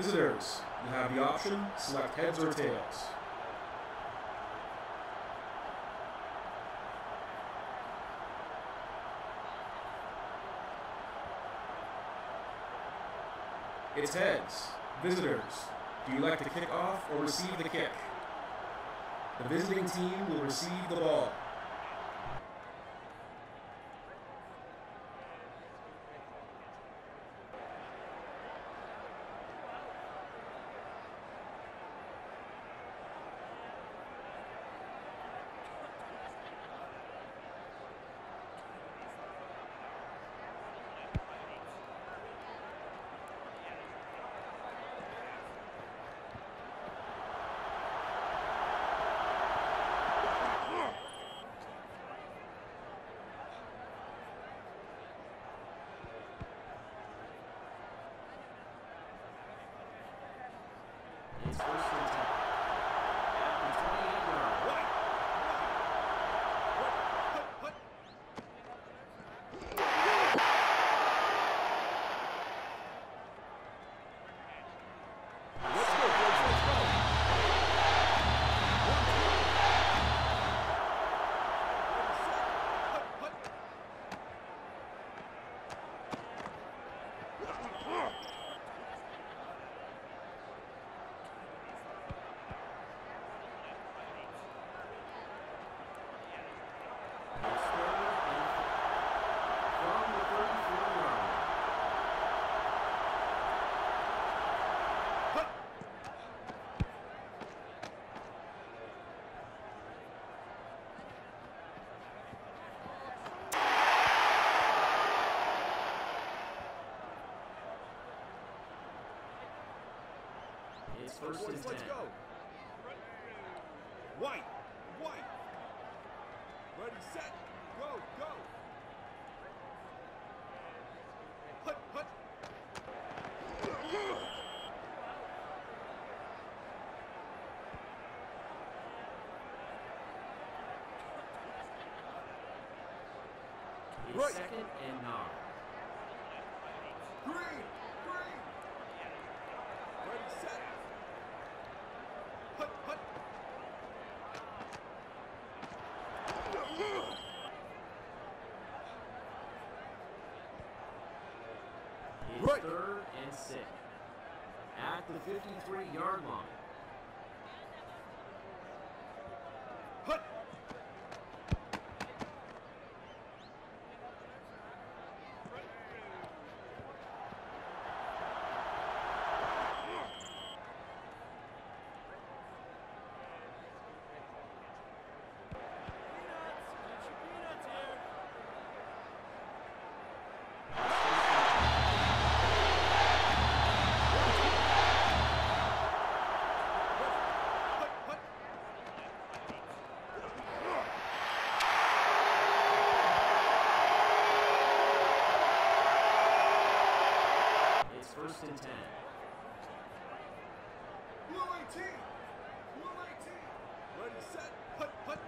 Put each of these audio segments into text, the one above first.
Visitors, you have the option, select heads or tails. It's heads. Visitors, do you like to kick off or receive the kick? The visiting team will receive the ball. first and 10. First and ten. let's go. White, white. Ready, set, go, go. Hut, hut. It's Right. second and nine. Green, green. Ready, set. Hut, hut. It's Right. third and six. At the 53 yard line. Ready, set, put, put.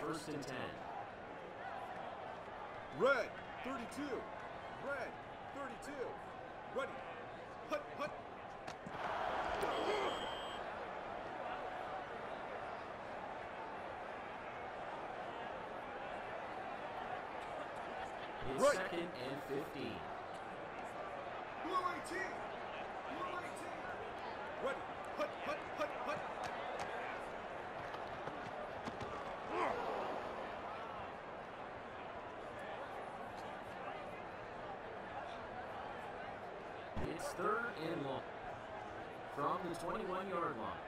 First and 10. Red, 32. Red, 32. Ready, Right. second and 15. Blue 18. Blue 18. Ready. Hut, hut, hut, hut. It's third and long. From the 21 yard line.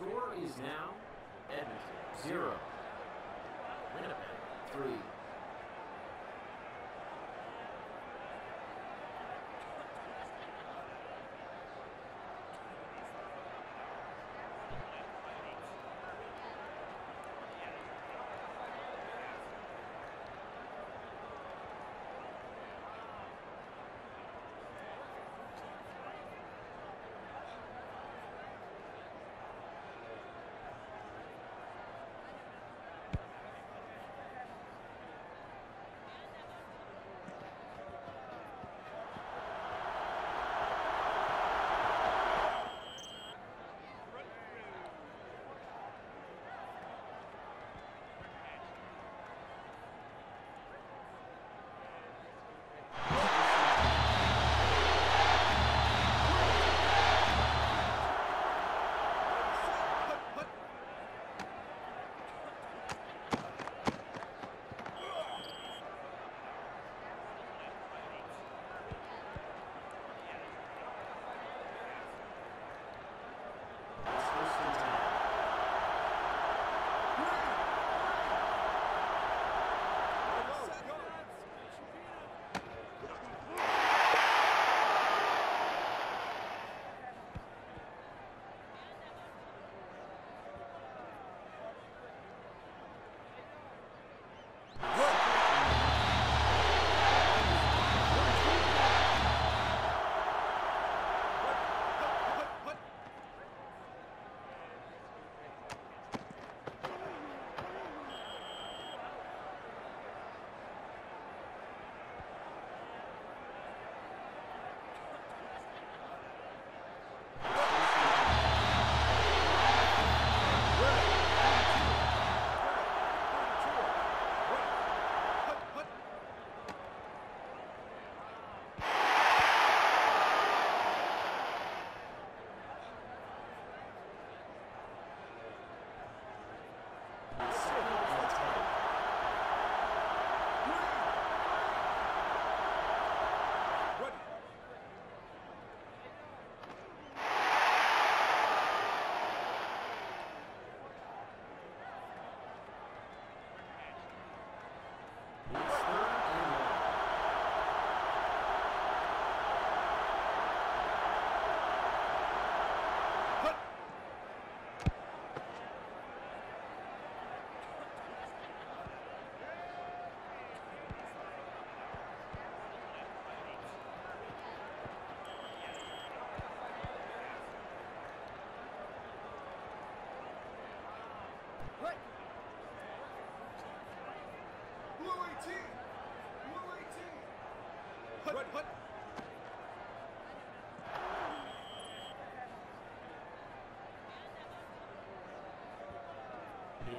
Score is now Edmonton 0. Winnipeg 3.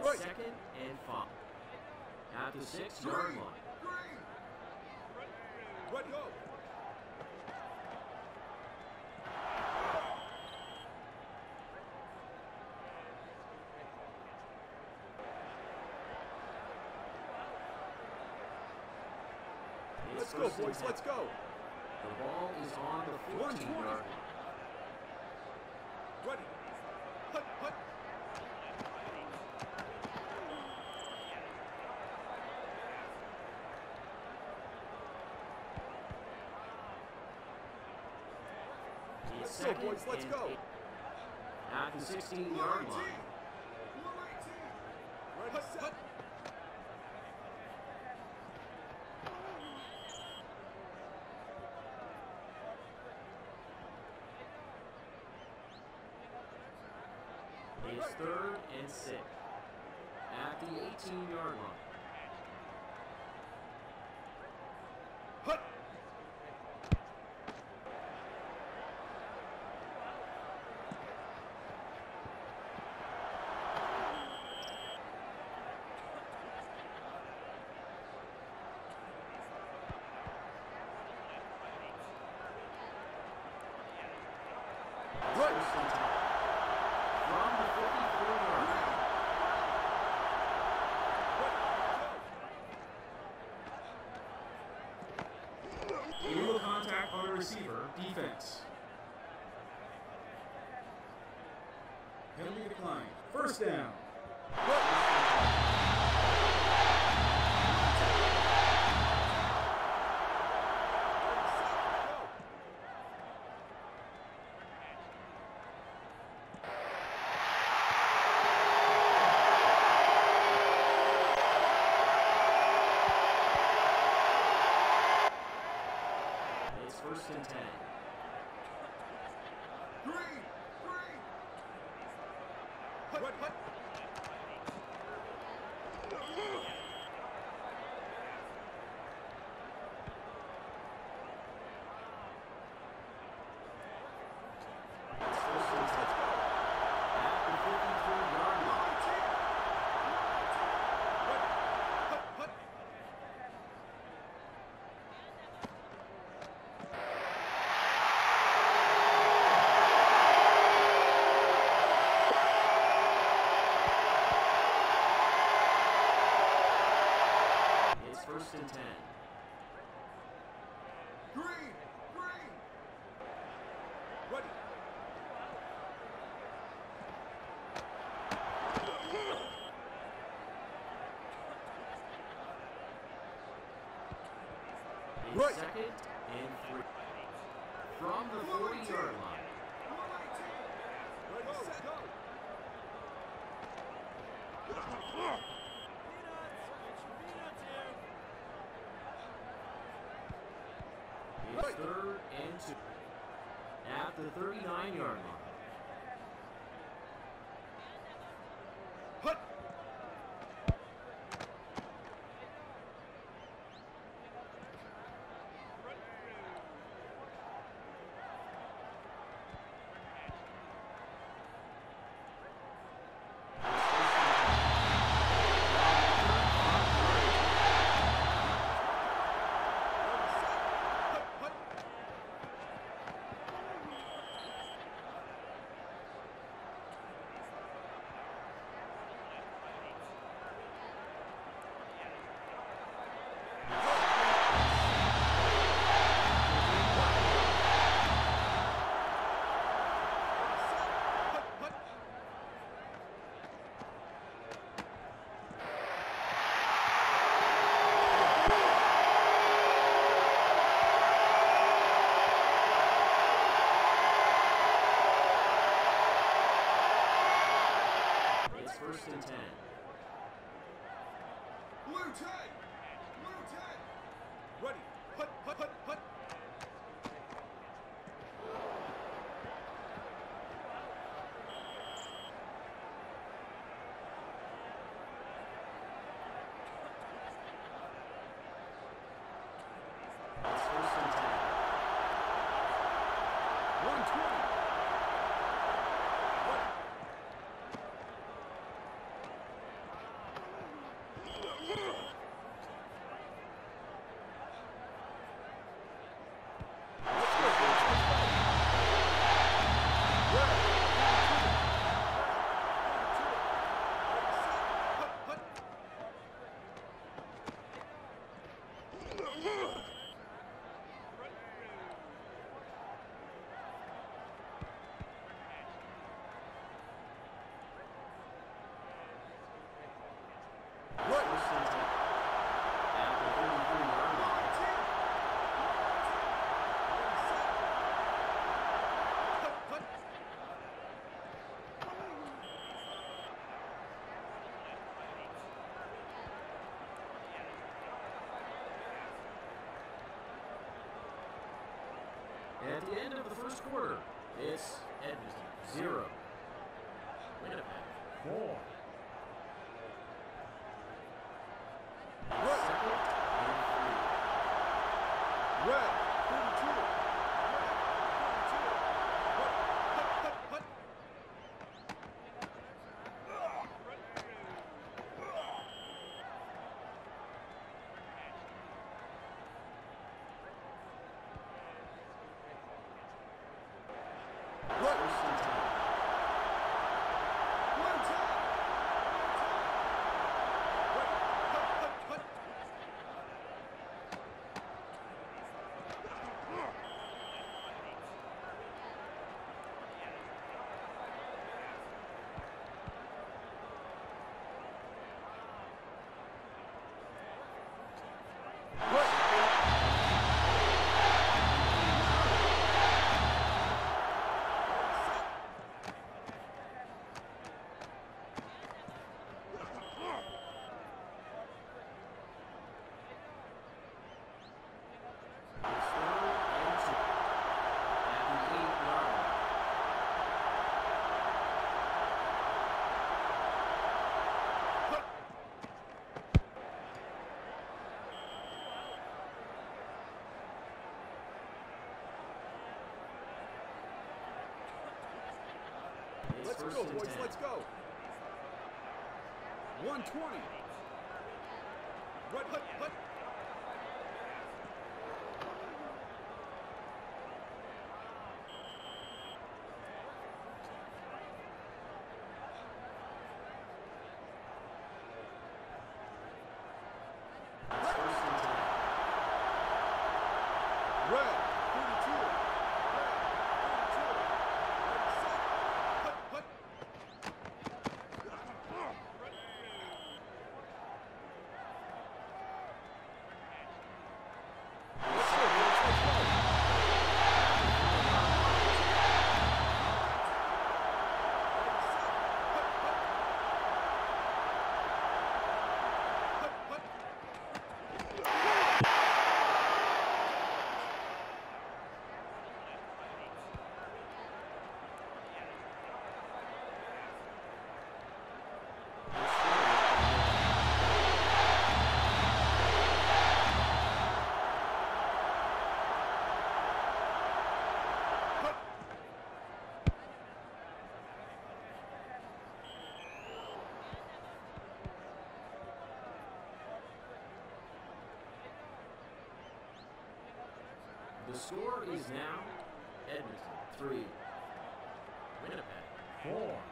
It's Right. second and five. At the six-yard line. Green. Ready, go. Let's go, boys. Let's go. The ball is on the 120. 14-yard line. Ready. Hut, hut. It's Let's go, second boys. Let's go. At the 16-yard line. It's third and six. At the 18-yard line. Hut. It's Right. first and 10. From the 54-yard line. Illegal contact on a receiver. Defense. Penalty declined. First down. It's first and 10. Green. Green. Hut, hut. It's first and 10. At the 54-yard line. Hut, hut. It's first and 10. Green. Green. Ready. It's Right. second and three. From the 40-yard line. Ready. It's third and two. At the 39-yard line. First and 10. Blue 10. Blue 10. Ready. Hut, hut, hut, hut. First and 10. At the end of the first quarter, it's Edmonton 0, Right. First and ten. One time. Right. Hut, hut, hut. It's third and two. At the eight-yard line. It's Let's go, boys. 10. Let's go. 120. The score is now Edmonton 3, Winnipeg 4.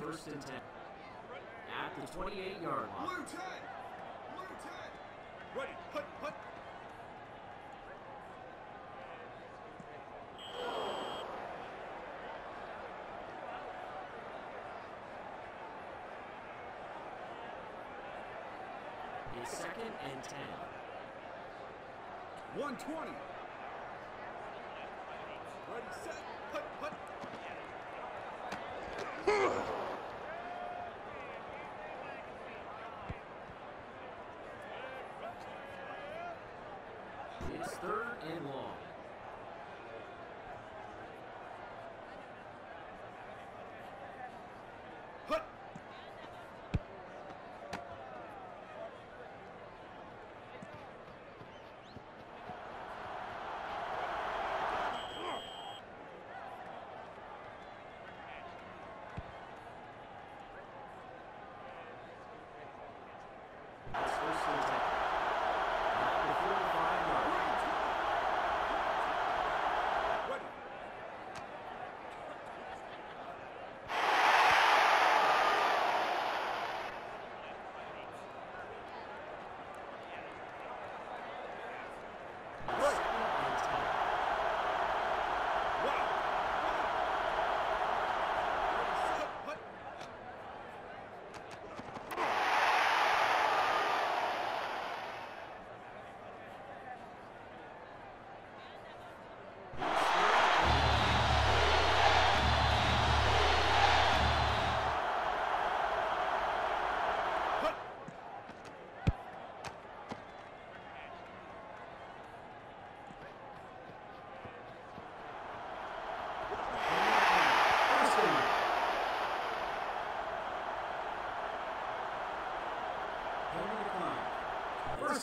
First and ten. At the 28-yard line. Blue 10! Blue 10! Ready, hut, hut. It's second and ten. 120.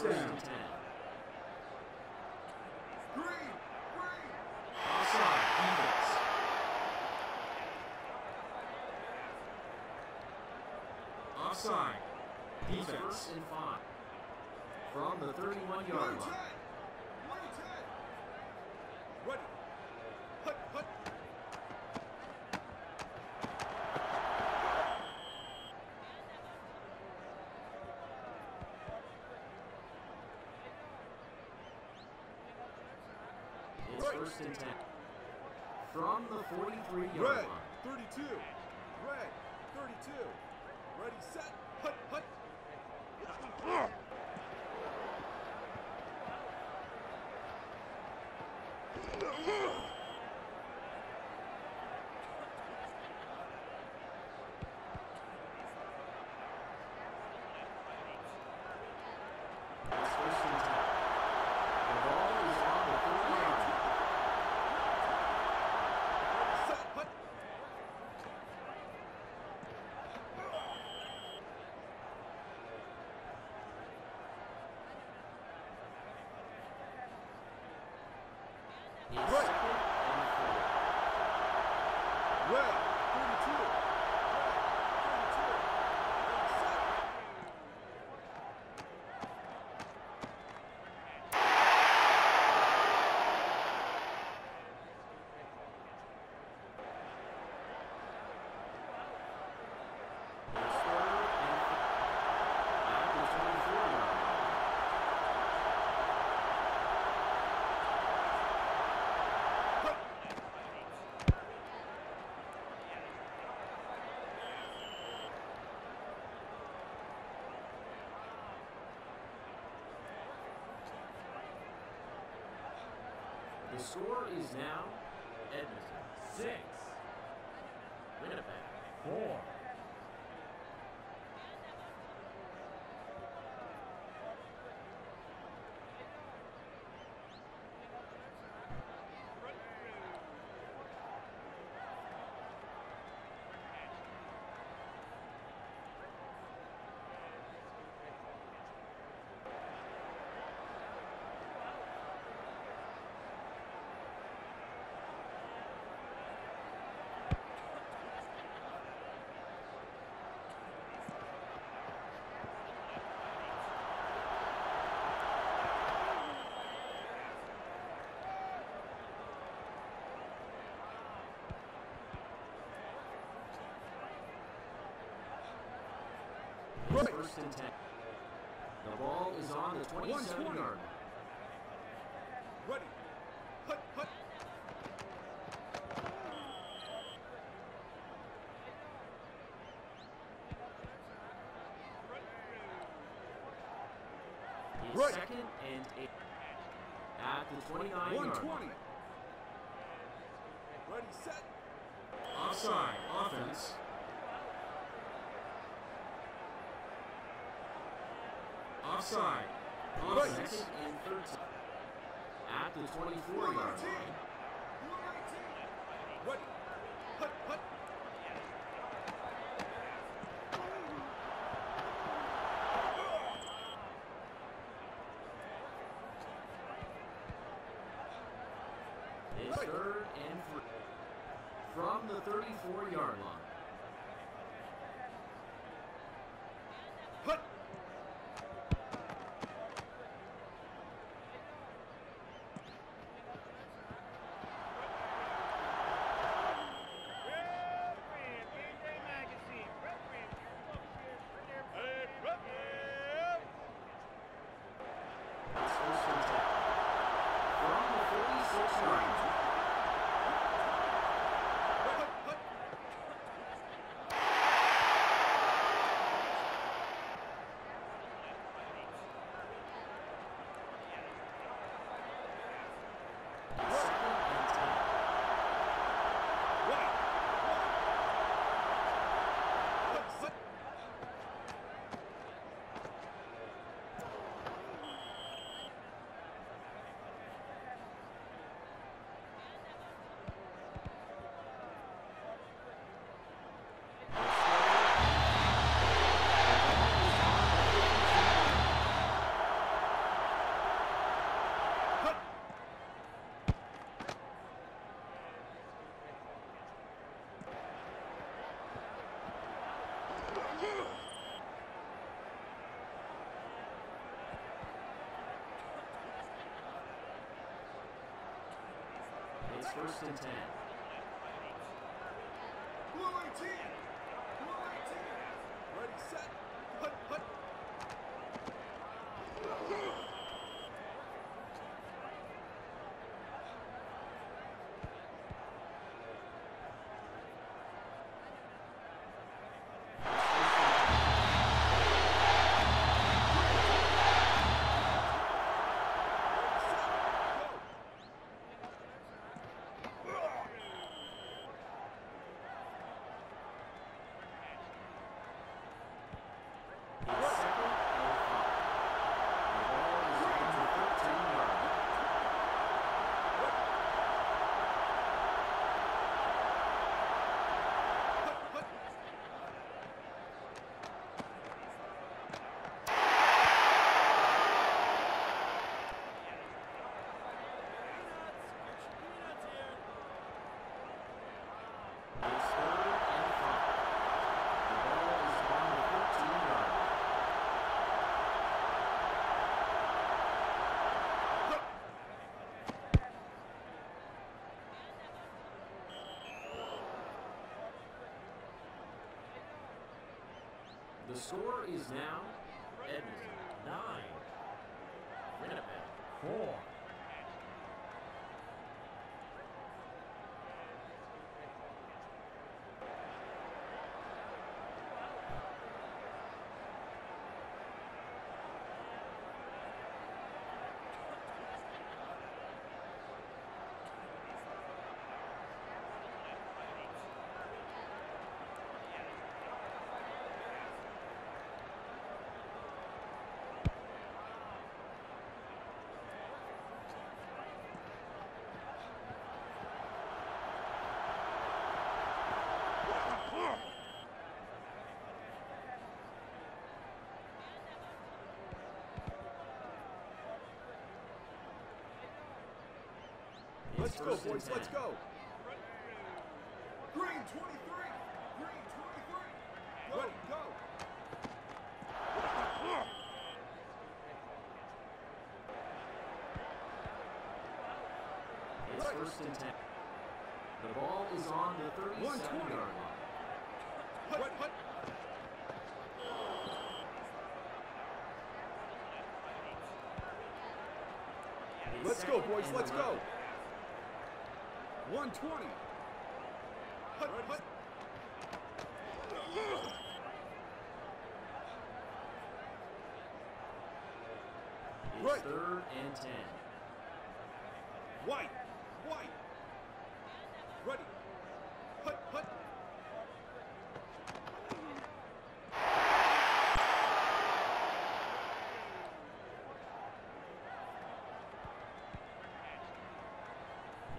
Down. Offside. Defense. Offside. And five. From the 31 yard line. ten! One ten! Ready! Hut! Hut! It's Right. first and ten. From the 43 yard Red! line. 32! Red! 32! Ready, set, hut! Hut! It's first and ten. The ball is on the 30 yard line. Ready, set, hut! It's The score is now Edmonton. 6, Winnipeg. 4. Right. first and ten. The ball is on the 27 yard. Ready! Hut! Hut! Right. second and eight. At the 29 yard 120! line. Ready, set, Offside. Offense. Offside. Right. Offense. Second and 13. At the 24 yard line. Ready! Hut! Hut! It's Right. third and three. From the 34 yard line. Hut! It's first and 10. From the 46 yard line. Hut! Hut! First and 10. Blue 18. Blue 18. Ready, set, hut, hut. It's second and five. The ball is on the 13 yard line. It's third and five. The ball is on the 13 yard line. The score is now Edmonton 9, Winnipeg 4. It's Let's go, boys, let's go. Green 23. Green 23. Go, go. It's first and 10. The ball is on the 37-yard line. Hut, hut. It's Let's go, boys, let's go. 11. 120. Hut, hut. Right. third and 10. White. White. Ready. Hut, hut.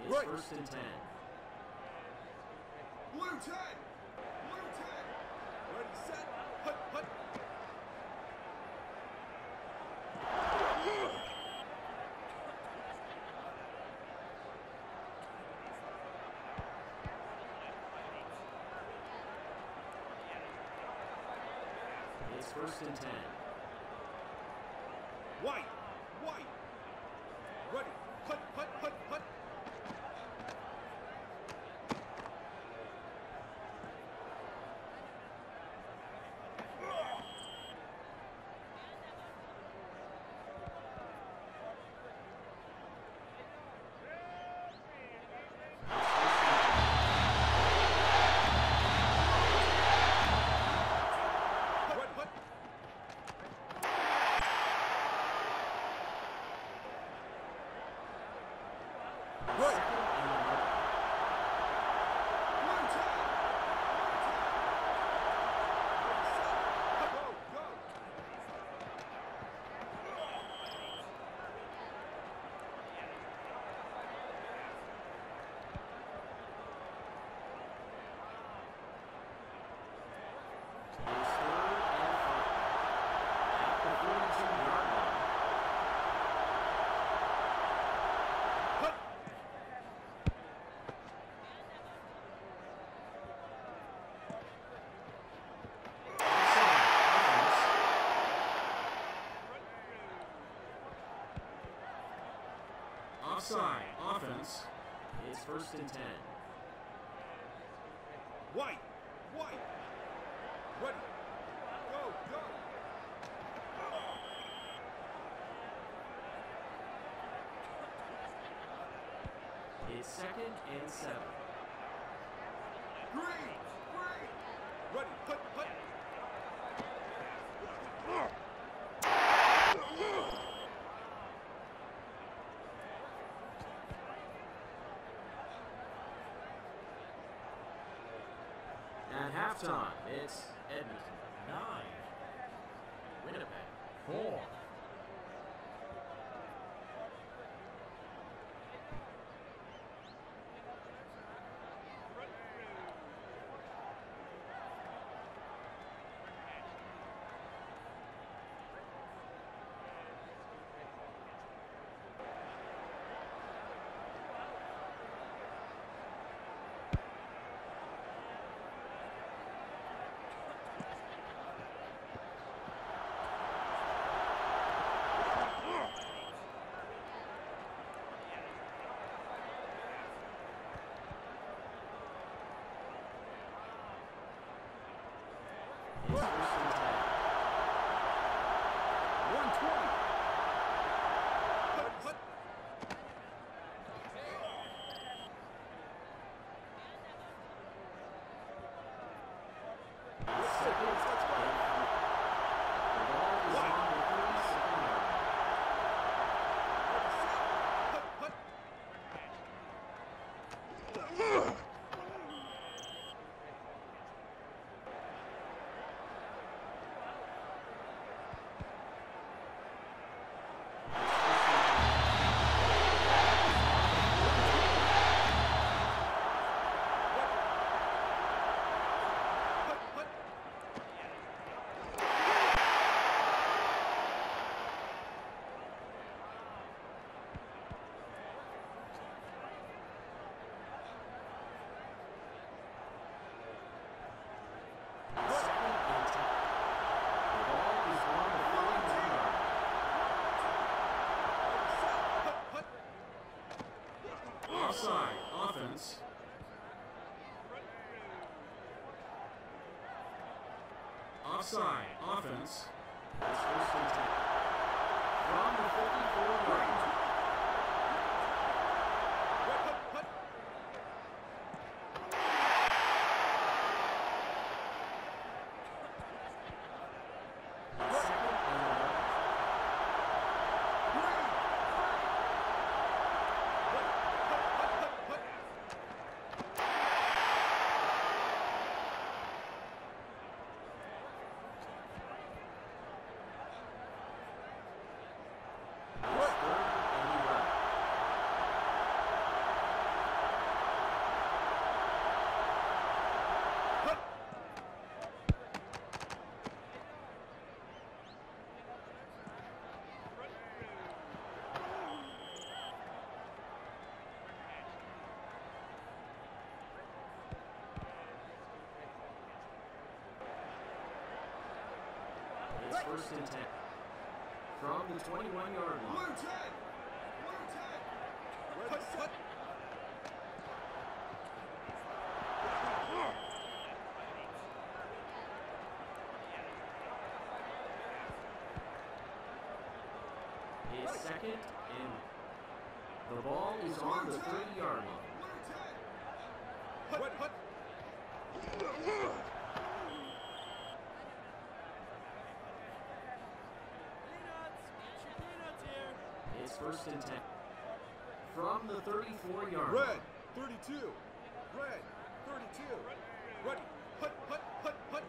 It's Right. First and 10. Blue 10. Blue 10. Ready, set, hut, hut. It's first and 10. White. White. Ready. Hut, hut, hut, hut. Hut, hut. Right. Second and 11. Blue 10. Go, go. It's third and 5. At the 42 yard line. Hut. Offside. Offense. It's It's first and ten. White. White. Ready. Go, go. It's second and seven. Green. Green. Ready. Put, put. Halftime, it's Edmonton. 9, Winnipeg. 4. Offside. Offense. From the 54 yard line. Put, put. It's second and 11. It's third and 11. It's first and ten. From the 21 yard line. Blue 10. Blue 10. Ready, set. It's second and the ball is on the 30 yard line. Blue 10. Put, put. It's first and ten. From the 34 yard Red, 32. Red, 32. Ready. Put, put, put, put.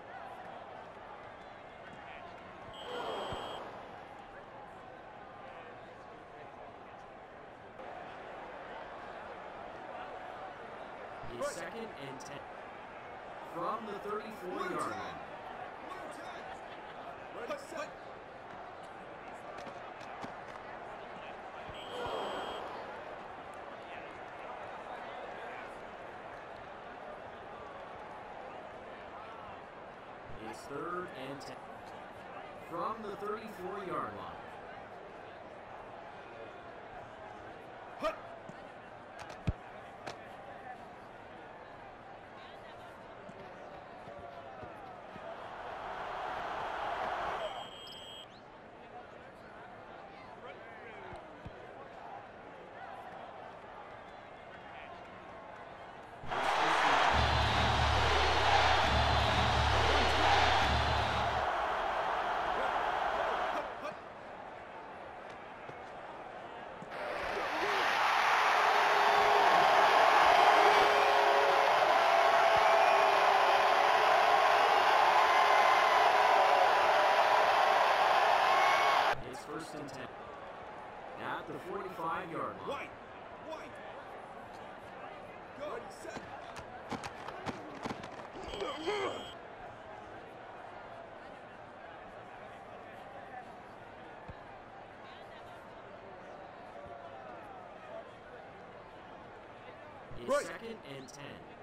It's second and ten. From the 34 yard line. 10. Ready, set. Third and ten. From the 34 yard line. 45-yard line. White. White. Go. Right. Second and 10.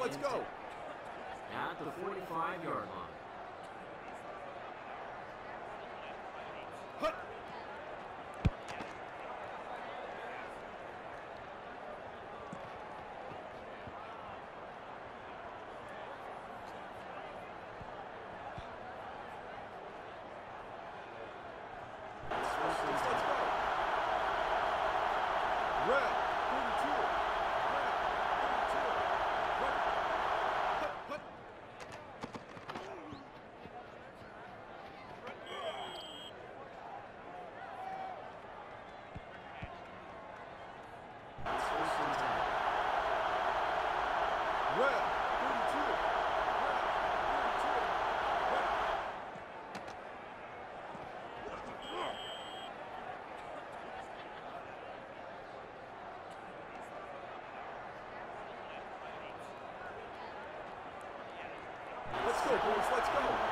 Let's go. At the 45-yard Let's go, boys. Let's go.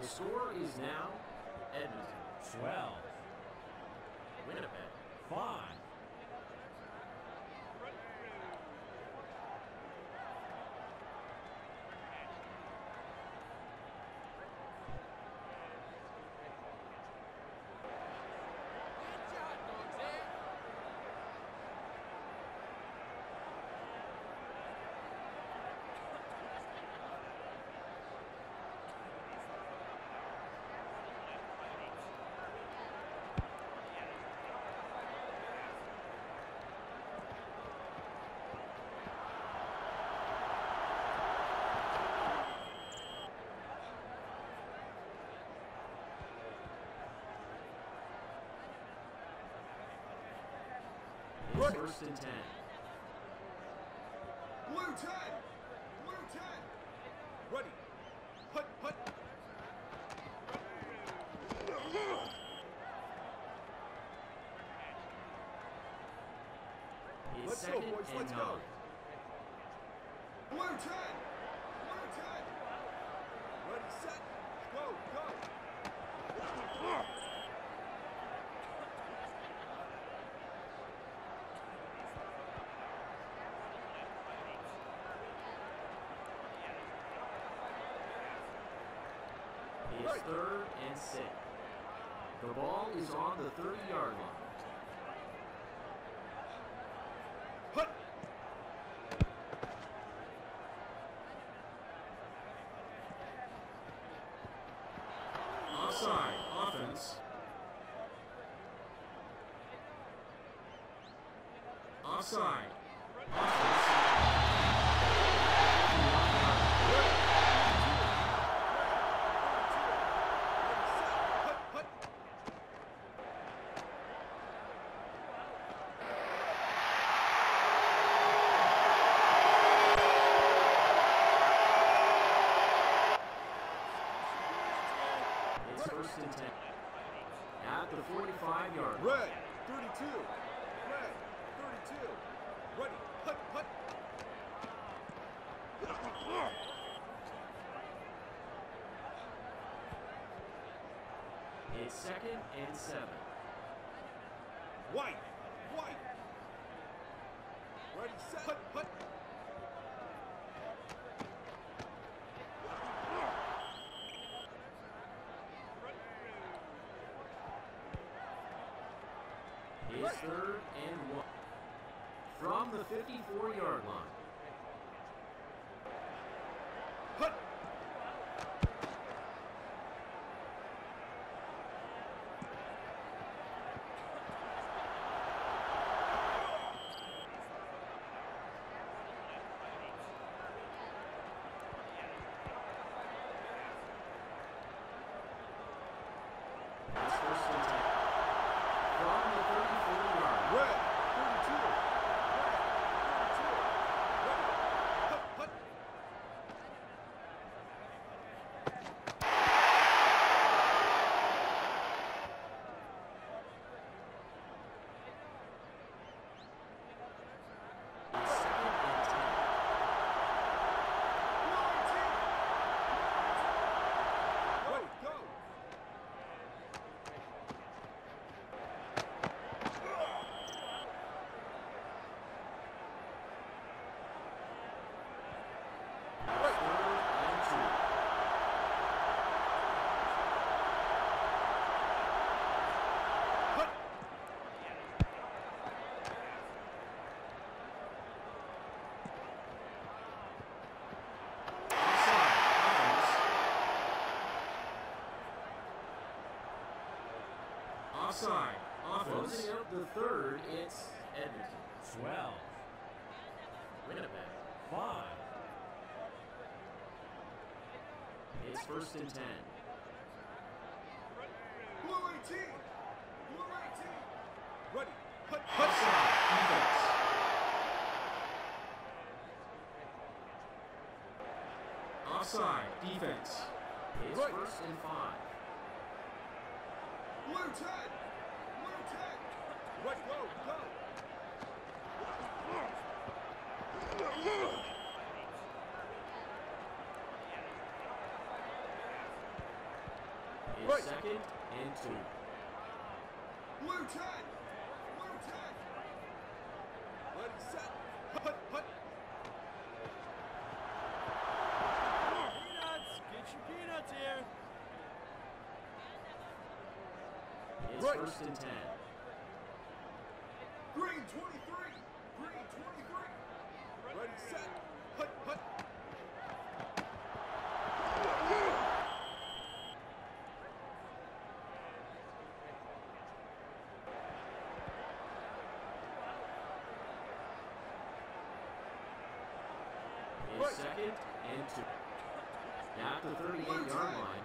The score is now Edmonton. 12, Winnipeg 5. First and ten. Blue ten. Blue ten. Ready. Hut, hut. Let's go, boys. Let's go. It's third and six. The ball is on the 30-yard line. Hut. Offside. Offense. Offside. Offense. Hut, hut. It's first and 10. At the 45-yard line. Red, 32. Red, 32. Ready, hut, hut. It's second and seven. White, white. Ready, set, hut, hut. It's third and one. From the 54-yard line. Hut. It's first and 10. From the 34-yard line. Red, 32. Red, 32. Ready, hut, hut. It's second and 10. Ready, go. Third and two. Hut. Offside. Offside. Offense. Closing out the third, it's Edmonton. 12, Winnipeg. 5, It's first and 10. Blue 18. Blue 18. Ready, hut, hut. Offside. Defense. Offside. Defense. It's Right. first and five. Blue 10. Blue 10. Ready, go, go. It's Right. second and two. Blue 10. Blue 10. Ready, set. Hut, hut. peanuts. Get your peanuts here. It's Right. first and ten. Green 23. Green 23. Ready, set. Hut, hut. It's Right. Two. At the 38 yard line.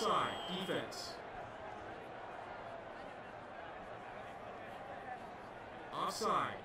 side defense. Offside.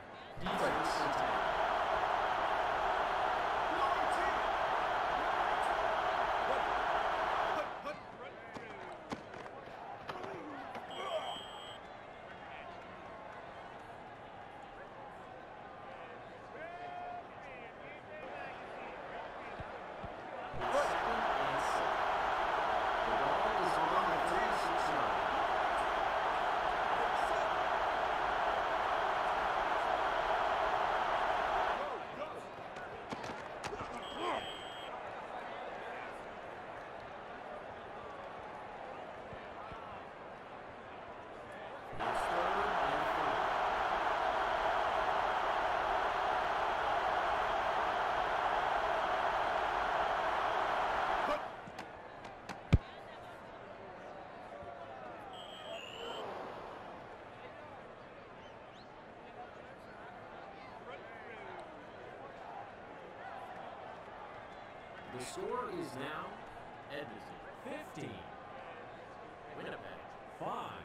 The score is now Edmonton 15, Winnipeg 5.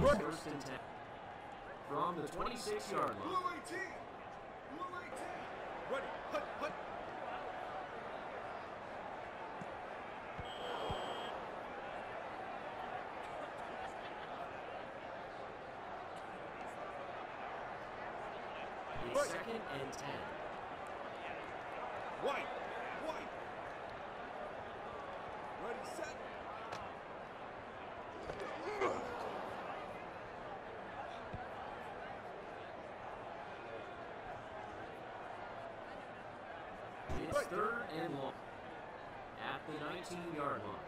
First and 10. From the 26-yard line. Third and long at the 19 yard line.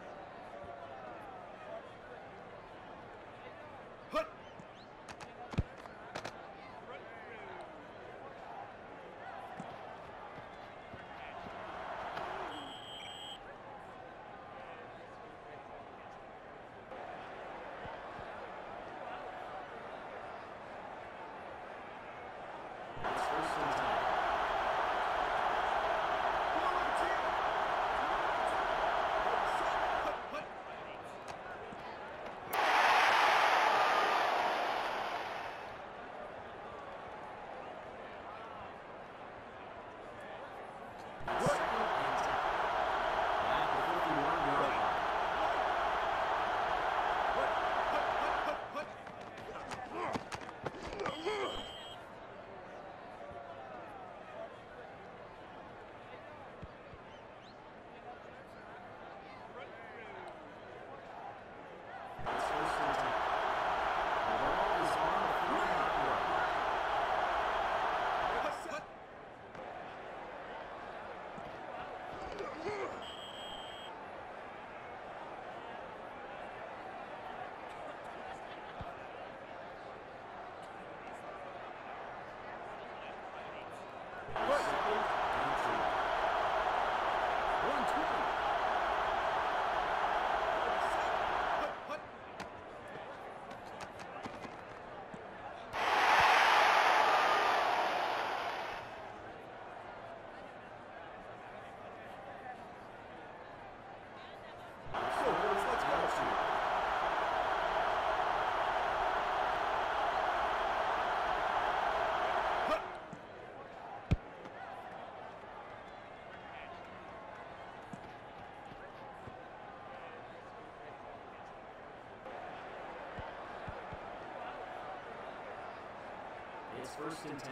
First and 10.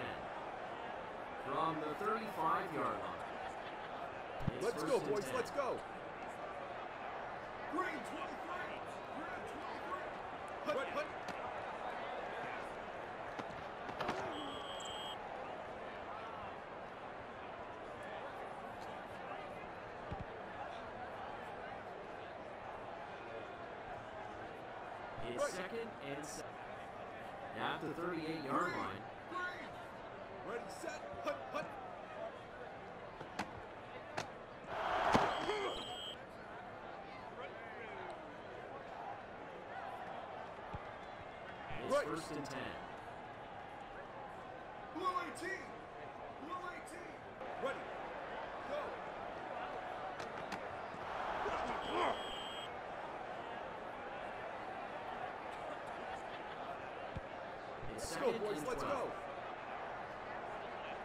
From the 35 yard line. It's Let's go, boys. 10. Let's go. Green 23. Green 23. Hut, hut. It's second and seven. At the 38 yard line. Set, hut. It's Right. first and 10. Blue 18. Blue 18. Ready. Go. It's Let's second go, boys. and Let's 12. go.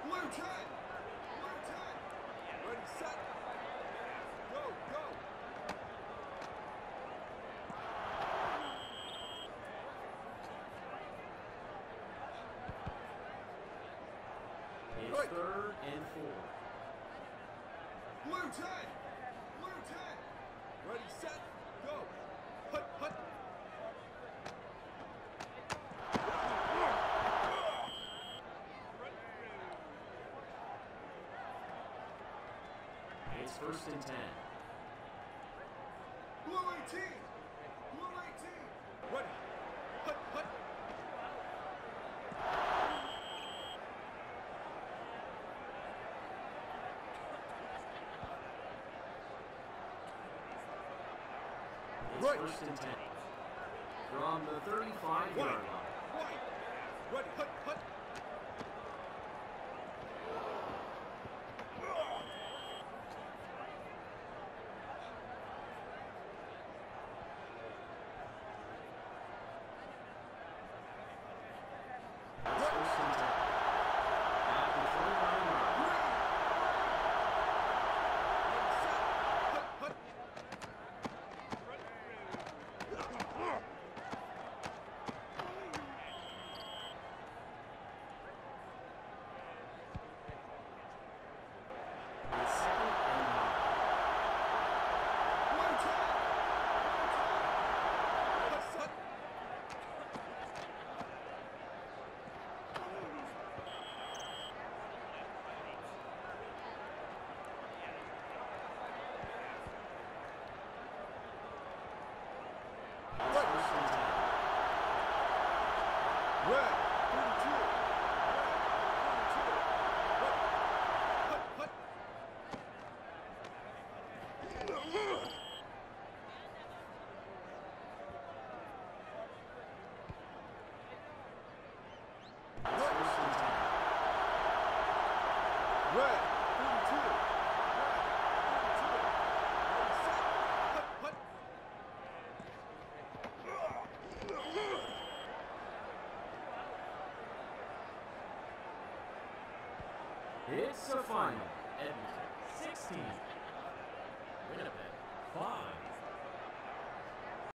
Blue 10. Blue 10. Ready, set. Go, go. It's Right. third and four. Blue 10. Blue 10. Ready, set, go. Hut, hut. It's first and 10. Blue 18. Blue 18. Ready. Hut, hut. It's Right. first and 10. From the 35 White. yard line. White. Ready, hut, hut. It's first and 10. At the 29 yard line. Ready, set, hut, hut. It's first and ten. Red, 32. Red, 32. Ready, set. Hut, hut. It's a final. Edmonton 16. Winnipeg 5.